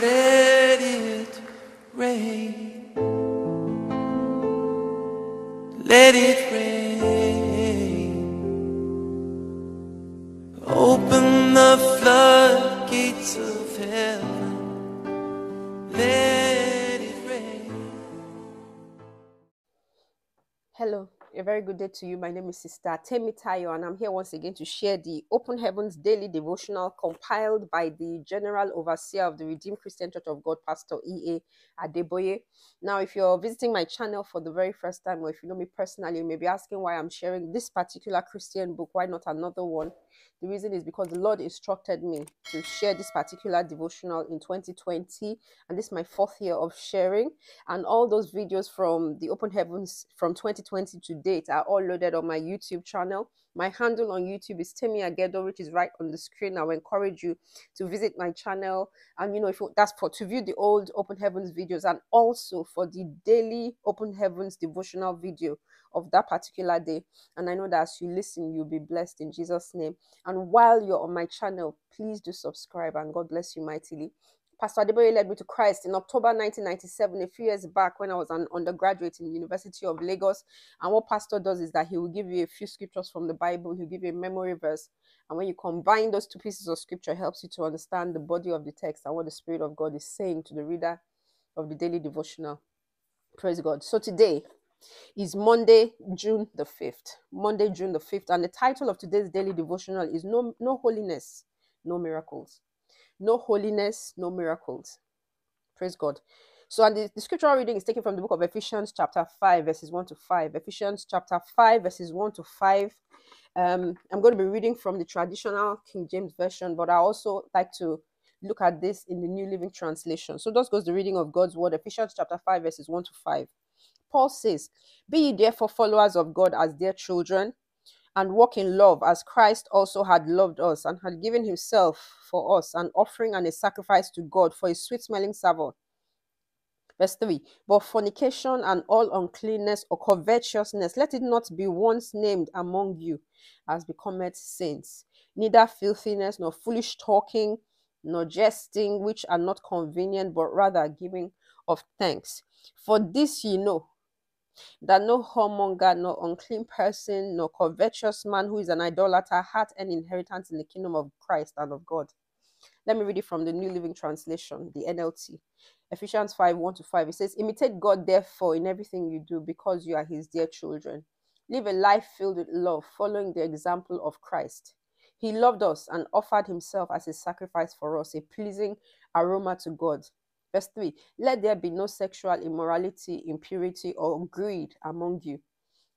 Let it rain. Let it rain. A very good day to you. My name is Sister Temi Tayo, and I'm here once again to share the Open Heavens Daily Devotional compiled by the General Overseer of the Redeemed Christian Church of God, Pastor E.A. Adeboye. Now, if you're visiting my channel for the very first time, or if you know me personally, you may be asking why I'm sharing this particular Christian book, why not another one? The reason is because the Lord instructed me to share this particular devotional in 2020, and this is my fourth year of sharing. And all those videos from the Open Heavens from 2020 to date are all loaded on my YouTube channel. My handle on YouTube is Temi Aghedo, which is right on the screen. I will encourage you to visit my channel. And you know, if you, that's for to view the old Open Heavens videos and also for the daily Open Heavens devotional video of that particular day. And I know that as you listen, you'll be blessed in Jesus' name. And while you're on my channel, please do subscribe and God bless you mightily. Pastor Adeboye led me to Christ in October 1997, a few years back when I was an undergraduate in the University of Lagos. And what pastor does is that he will give you a few scriptures from the Bible, he'll give you a memory verse. And when you combine those two pieces of scripture, helps you to understand the body of the text and what the Spirit of God is saying to the reader of the daily devotional. Praise God. So today is Monday, June the 5th. Monday, June the 5th. And the title of today's daily devotional is No, no Holiness, No Miracles no holiness, no miracles. Praise God. So, and the, the scriptural reading is taken from the book of Ephesians, chapter 5, verses 1 to 5. Ephesians, chapter 5, verses 1 to 5. Um, I'm going to be reading from the traditional King James Version, but I also like to look at this in the New Living Translation. So, thus goes the reading of God's word, Ephesians, chapter 5, verses 1 to 5. Paul says, Be ye therefore followers of God as dear children and walk in love as Christ also had loved us and had given himself for us, an offering and a sacrifice to God for a sweet smelling savour. Verse 3 But fornication and all uncleanness or covetousness, let it not be once named among you as becometh saints, neither filthiness, nor foolish talking, nor jesting, which are not convenient, but rather giving of thanks. For this ye know that no whoremonger, no unclean person, no covetous man who is an idolater hath an inheritance in the kingdom of Christ and of God. Let me read it from the New Living Translation, the NLT. Ephesians 5 1 to 5. It says, Imitate God, therefore, in everything you do, because you are his dear children. Live a life filled with love, following the example of Christ. He loved us and offered himself as a sacrifice for us, a pleasing aroma to God. Verse 3 Let there be no sexual immorality, impurity, or greed among you.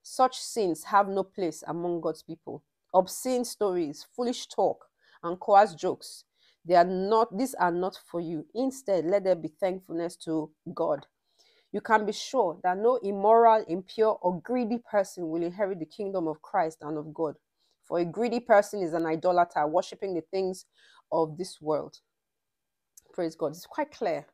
Such sins have no place among God's people. Obscene stories, foolish talk, and coarse jokes, they are not, these are not for you. Instead, let there be thankfulness to God. You can be sure that no immoral, impure, or greedy person will inherit the kingdom of Christ and of God. For a greedy person is an idolater, worshipping the things of this world. Praise God. It's quite clear.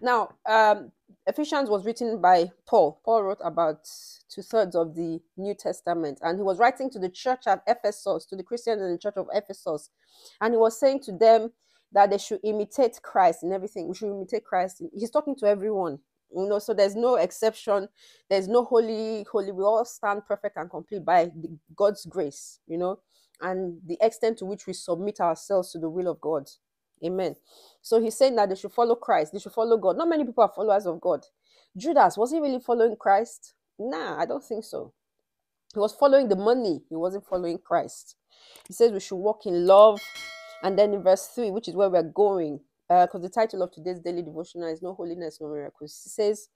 Now, um, Ephesians was written by Paul. Paul wrote about two thirds of the New Testament, and he was writing to the church at Ephesus, to the Christians in the church of Ephesus, and he was saying to them that they should imitate Christ in everything. We should imitate Christ. He's talking to everyone, you know. So there's no exception. There's no holy, holy. We all stand perfect and complete by God's grace, you know, and the extent to which we submit ourselves to the will of God. Amen. So he's saying that they should follow Christ, they should follow God. Not many people are followers of God. Judas, was he really following Christ? Nah, I don't think so. He was following the money, he wasn't following Christ. He says we should walk in love. And then in verse 3, which is where we're going, because uh, the title of today's daily devotional is No Holiness, No Miracles. He says,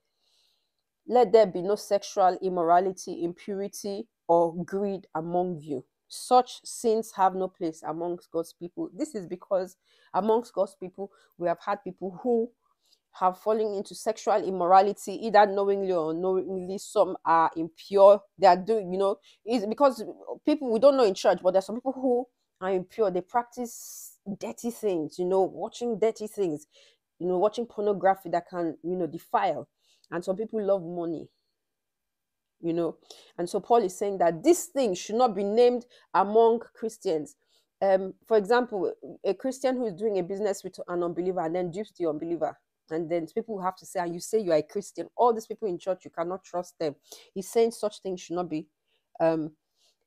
Let there be no sexual immorality, impurity, or greed among you such sins have no place amongst God's people. This is because amongst God's people, we have had people who have fallen into sexual immorality, either knowingly or unknowingly. Some are impure. They are doing, you know, it's because people we don't know in church, but there's some people who are impure. They practice dirty things, you know, watching dirty things, you know, watching pornography that can, you know, defile. And some people love money you know. And so Paul is saying that this thing should not be named among Christians. um, for example, a Christian who is doing a business with an unbeliever and then dupes the unbeliever. And then people have to say, and you say you are a Christian. All these people in church, you cannot trust them. He's saying such things should not be um,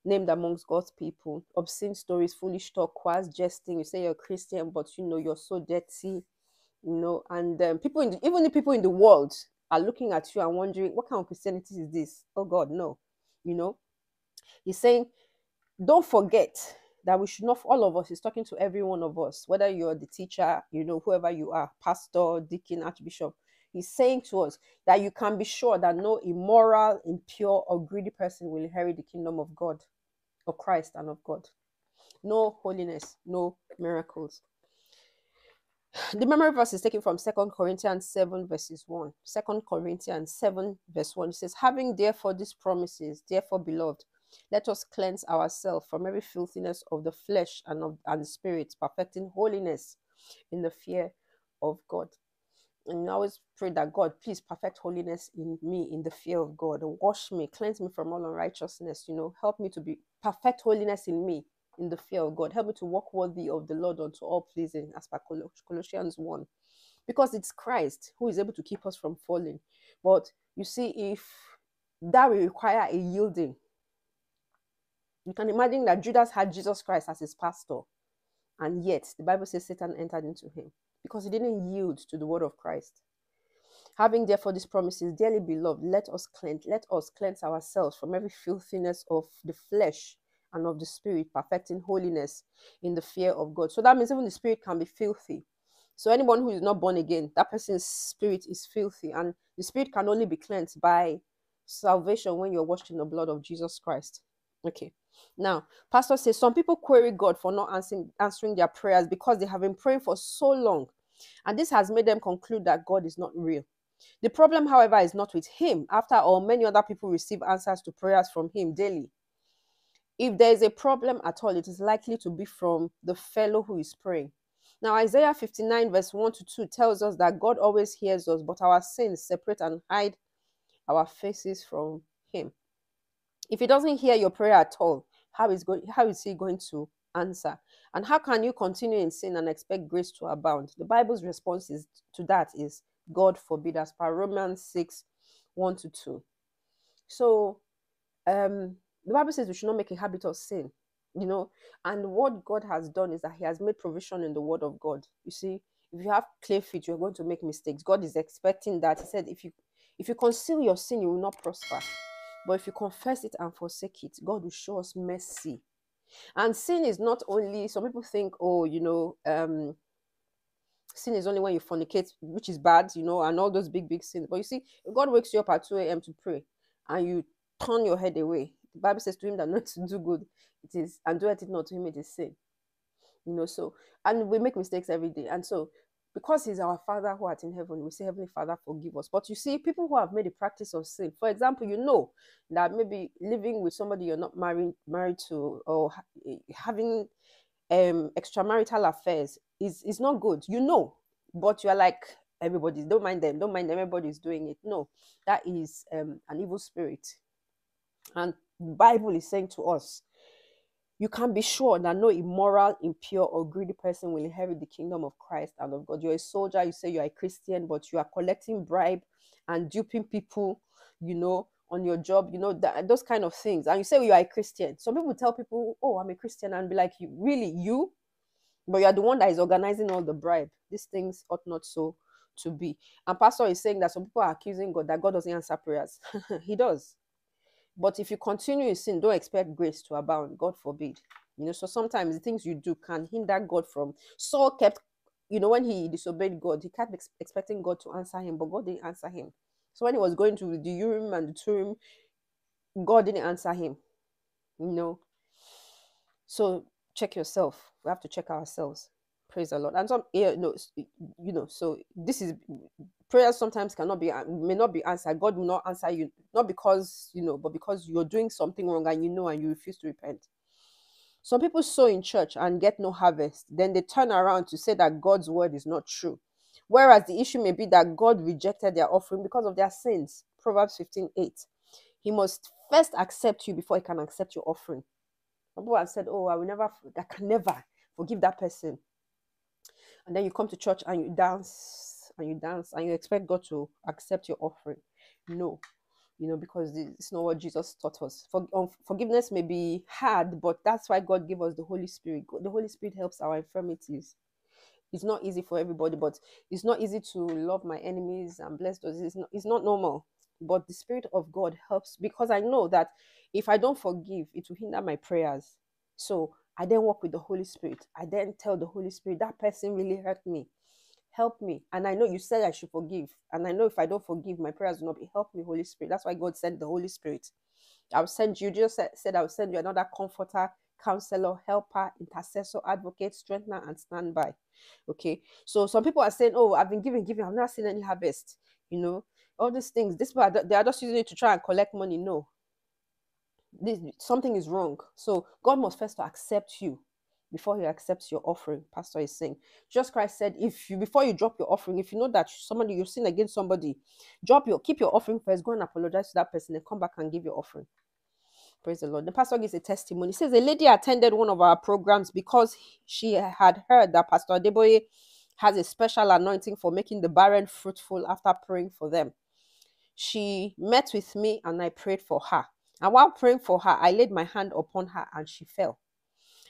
named amongst God's people. Obscene stories, foolish talk, quasi jesting. You say you're a Christian, but you know you're so dirty, you know. And um, people, in the, even the people in the world, are looking at you and wondering, what kind of Christianity is this? Oh God, no. You know, he's saying, don't forget that we should not all of us he's talking to every one of us whether you're the teacher you know whoever you are pastor deacon archbishop he's saying to us that you can be sure that no immoral impure or greedy person will inherit the kingdom of god of christ and of god no holiness no miracles the memory verse is taken from Second Corinthians 7, verses 1. 2 Corinthians 7, verse 1 it says, Having therefore these promises, therefore, beloved, let us cleanse ourselves from every filthiness of the flesh and of and the spirit, perfecting holiness in the fear of God. And I always pray that God, please perfect holiness in me in the fear of God. Wash me, cleanse me from all unrighteousness. You know, help me to be perfect holiness in me in the fear of God. Help me to walk worthy of the Lord unto all pleasing, as per Colossians 1. Because it's Christ who is able to keep us from falling. But you see, if that will require a yielding, you can imagine that Judas had Jesus Christ as his pastor, and yet the Bible says Satan entered into him because he didn't yield to the word of Christ. Having therefore these promises, dearly beloved, let us cleanse, let us cleanse ourselves from every filthiness of the flesh and of the spirit, perfecting holiness in the fear of God. So that means even the spirit can be filthy. So anyone who is not born again, that person's spirit is filthy, and the spirit can only be cleansed by salvation when you're washed in the blood of Jesus Christ. Okay. Now, Pastor says some people query God for not answering answering their prayers because they have been praying for so long, and this has made them conclude that God is not real. The problem, however, is not with him. After all, many other people receive answers to prayers from him daily. If there is a problem at all, it is likely to be from the fellow who is praying. Now, Isaiah 59, verse 1 to 2 tells us that God always hears us, but our sins separate and hide our faces from Him. If He doesn't hear your prayer at all, how is, going, how is He going to answer? And how can you continue in sin and expect grace to abound? The Bible's response is, to that is God forbid, as per Romans 6 1 to 2. So, um, the Bible says we should not make a habit of sin, you know. And what God has done is that He has made provision in the Word of God. You see, if you have clay feet, you're going to make mistakes. God is expecting that. He said, if you if you conceal your sin, you will not prosper. But if you confess it and forsake it, God will show us mercy. And sin is not only some people think, oh, you know, um, sin is only when you fornicate, which is bad, you know, and all those big, big sins. But you see, God wakes you up at 2 a.m. to pray and you turn your head away, the Bible says to him that not to do good, it is, and do it not to him, it is sin. You know, so, and we make mistakes every day. And so, because he's our father who art in heaven, we say, Heavenly Father, forgive us. But you see, people who have made a practice of sin, for example, you know that maybe living with somebody you're not married married to or having um extramarital affairs is is not good. You know, but you're like everybody, don't mind them, don't mind them, everybody's doing it. No, that is um an evil spirit. And Bible is saying to us, you can be sure that no immoral, impure, or greedy person will inherit the kingdom of Christ and of God. You're a soldier, you say you're a Christian, but you are collecting bribe and duping people, you know, on your job, you know, that, those kind of things. And you say you are a Christian. Some people tell people, oh, I'm a Christian, and be like, you really, you? But you are the one that is organizing all the bribe. These things ought not so to be. And Pastor is saying that some people are accusing God that God doesn't answer prayers. he does. But if you continue in sin, don't expect grace to abound. God forbid. You know, so sometimes the things you do can hinder God from. Saul kept, you know, when he disobeyed God, he kept ex- expecting God to answer him, but God didn't answer him. So when he was going to the Urim and the Turim, God didn't answer him. You know. So check yourself. We have to check ourselves. Praise the Lord. And some, you know, you know. So this is prayers sometimes cannot be uh, may not be answered. God will not answer you, not because you know, but because you're doing something wrong and you know and you refuse to repent. Some people sow in church and get no harvest. Then they turn around to say that God's word is not true. Whereas the issue may be that God rejected their offering because of their sins. Proverbs 15 8. He must first accept you before he can accept your offering. Some people have said, "Oh, I will never, I can never forgive that person," and then you come to church and you dance and you dance and you expect God to accept your offering. No, you know, because it's not what Jesus taught us. For, um, forgiveness may be hard, but that's why God gave us the Holy Spirit. The Holy Spirit helps our infirmities. It's not easy for everybody, but it's not easy to love my enemies and bless those. It's not, it's not normal. But the Spirit of God helps because I know that if I don't forgive, it will hinder my prayers. So I then walk with the Holy Spirit. I then tell the Holy Spirit, that person really hurt me. Help me. And I know you said I should forgive. And I know if I don't forgive, my prayers will not be. Help me, Holy Spirit. That's why God sent the Holy Spirit. I'll send you, Jesus said, I'll send you another comforter, counselor, helper, intercessor, advocate, strengthener, and standby. Okay. So some people are saying, Oh, I've been giving, giving, I've not seen any harvest. You know, all these things. This they are just using it to try and collect money. No. This something is wrong. So God must first accept you before he accepts your offering. Pastor is saying. Jesus Christ said, if you before you drop your offering, if you know that somebody you've sinned against somebody, drop your keep your offering first, go and apologize to that person, and come back and give your offering. Praise the Lord. The pastor gives a testimony. He says a lady attended one of our programs because she had heard that Pastor Adeboye has a special anointing for making the barren fruitful after praying for them. She met with me and I prayed for her. And while praying for her, I laid my hand upon her and she fell.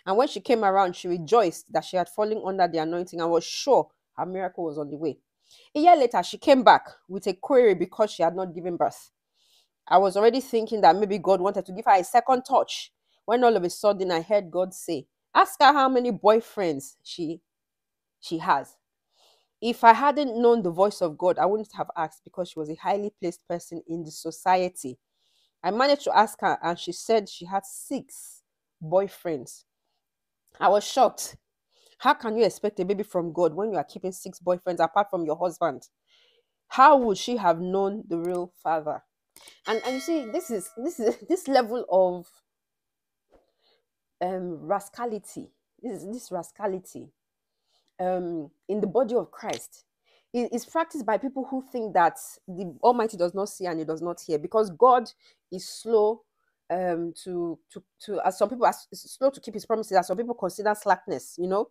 And when she came around, she rejoiced that she had fallen under the anointing and was sure her miracle was on the way. A year later, she came back with a query because she had not given birth. I was already thinking that maybe God wanted to give her a second touch when all of a sudden I heard God say, Ask her how many boyfriends she she has. If I hadn't known the voice of God, I wouldn't have asked because she was a highly placed person in the society. I managed to ask her, and she said she had six boyfriends. I was shocked. How can you expect a baby from God when you are keeping six boyfriends apart from your husband? How would she have known the real father? And and you see, this is this is this level of um rascality. This is this rascality um in the body of Christ is practiced by people who think that the Almighty does not see and He does not hear because God is slow um to to to as some people slow to keep His promises as some people consider slackness. You know,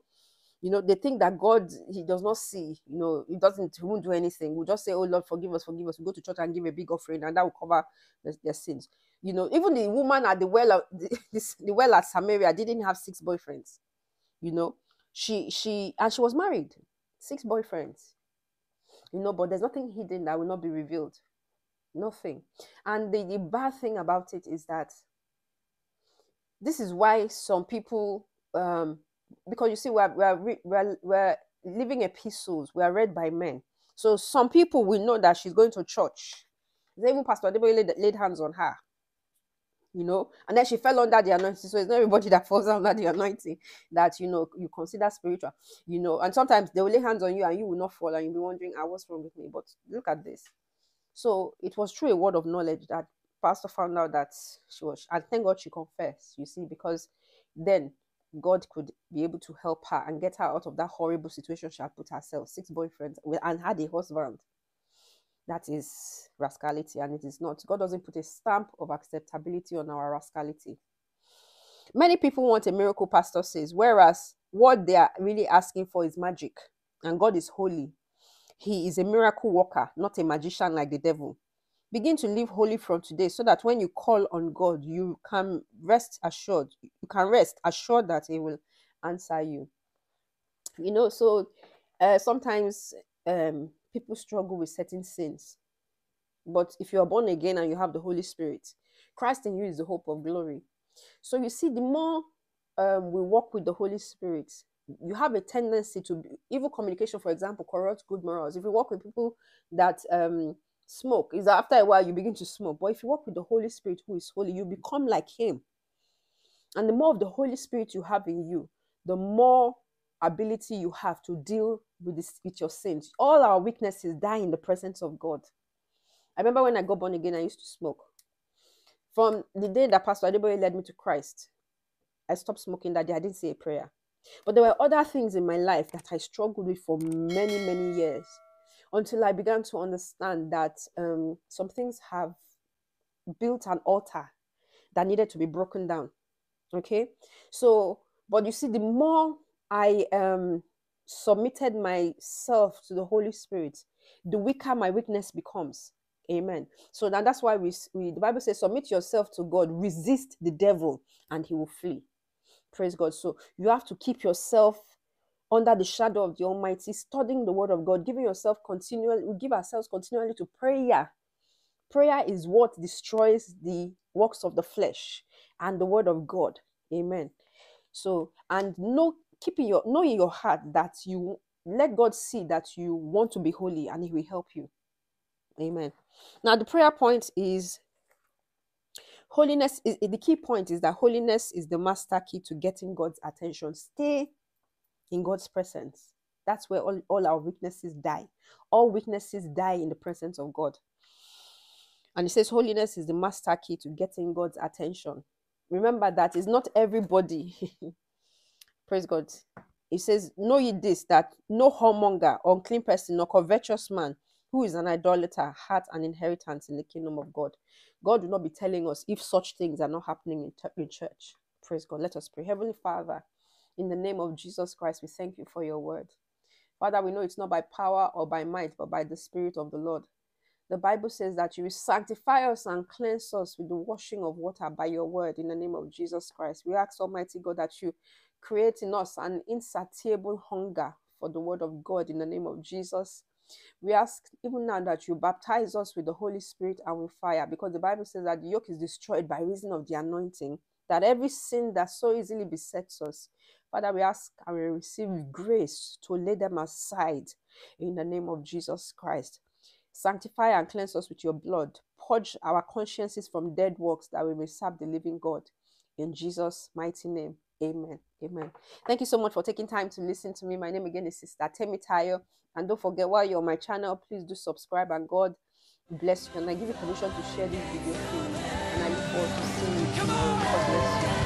you know they think that God He does not see. You know, He doesn't. He won't do anything. We'll just say, "Oh Lord, forgive us, forgive us." we'll go to church and give a big offering, and that will cover their, their sins. You know, even the woman at the well, of, the, the well at Samaria didn't have six boyfriends. You know, she she and she was married, six boyfriends you know but there's nothing hidden that will not be revealed. Nothing. And the, the bad thing about it is that this is why some people um because you see we're we're, we're, we're living epistles. We are read by men. So some people will know that she's going to church. Even pastor Adeboye laid, laid hands on her you know? And then she fell under the anointing. So it's not everybody that falls under the anointing that you know you consider spiritual you know? And sometimes they will lay hands on you and you will not fall and you'll be wondering ah, what's wrong with me? But look at this. So it was through a word of knowledge that pastor found out that she was and thank god she confessed you see because then god could be able to help her and get her out of that horrible situation she had put herself six boyfriends and had a husband that is rascality and it is not. God doesn't put a stamp of acceptability on our rascality. Many people want a miracle pastor says whereas what they are really asking for is magic and god is holy. He is a miracle worker not a magician like the devil. Begin to live holy from today so that when you call on god you can rest assured you can rest assured that he will answer you. You know so uh, sometimes um, people struggle with certain sins. But if you are born again and you have the holy spirit christ in you is the hope of glory. So you see the more um, we walk with the holy spirit you have a tendency to be, evil communication for example corrupts good morals. If you walk with people that um, smoke is that after a while you begin to smoke. But if you walk with the holy spirit who is holy you become like him. And the more of the Holy Spirit you have in you, the more ability you have to deal with this with your sins. All our weaknesses die in the presence of God. I remember when I got born again, I used to smoke. From the day that Pastor Adeboye led me to Christ, I stopped smoking that day. I didn't say a prayer. But there were other things in my life that I struggled with for many, many years until I began to understand that um, some things have built an altar that needed to be broken down Okay. So, but you see, the more I um submitted myself to the Holy Spirit, the weaker my weakness becomes. Amen. So then that's why we, we the Bible says, submit yourself to God, resist the devil, and he will flee. Praise God. So you have to keep yourself under the shadow of the Almighty, studying the Word of God, giving yourself continually, we give ourselves continually to prayer. Prayer is what destroys the works of the flesh and the Word of God. Amen. So, and know, keep in your know in your heart that you let God see that you want to be holy, and He will help you. Amen. Now, the prayer point is holiness. Is, the key point is that holiness is the master key to getting God's attention. Stay in God's presence. That's where all, all our weaknesses die. All weaknesses die in the presence of God. And it says holiness is the master key to getting God's attention. Remember that it's not everybody. Praise God. It says, Know ye this, that no whoremonger, unclean person, nor covetous man, who is an idolater, hath an inheritance in the kingdom of God. God will not be telling us if such things are not happening in, in church. Praise God. Let us pray. Heavenly Father, in the name of Jesus Christ, we thank you for your word. Father, we know it's not by power or by might, but by the Spirit of the Lord. The Bible says that you will sanctify us and cleanse us with the washing of water by your word in the name of Jesus Christ. We ask, Almighty God, that you create in us an insatiable hunger for the word of God in the name of Jesus. We ask even now that you baptize us with the Holy Spirit and with fire, because the Bible says that the yoke is destroyed by reason of the anointing, that every sin that so easily besets us, Father, we ask and we receive grace to lay them aside in the name of Jesus Christ. Sanctify and cleanse us with your blood. Purge our consciences from dead works that we may serve the living God. In Jesus' mighty name, amen. Amen. Thank you so much for taking time to listen to me. My name again is Sister Temi Tayo. And don't forget, while you're on my channel, please do subscribe and God bless you. And I give you permission to share this video too. And I look forward to seeing you. God bless you.